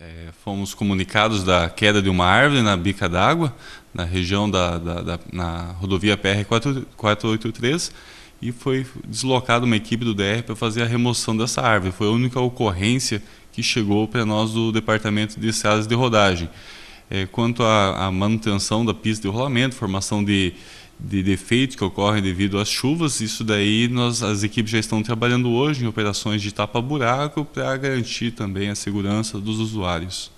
é, fomos comunicados da queda de uma árvore na bica d'água, na região da, da, da, na rodovia PR 483, e foi deslocada uma equipe do DR para fazer a remoção dessa árvore. Foi a única ocorrência que chegou para nós do Departamento de Estradas de Rodagem. É, quanto à manutenção da pista de rolamento, formação de, de defeitos que ocorrem devido às chuvas, isso daí nós, as equipes já estão trabalhando hoje em operações de tapa-buraco para garantir também a segurança dos usuários.